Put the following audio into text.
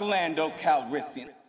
Lando Calrissian.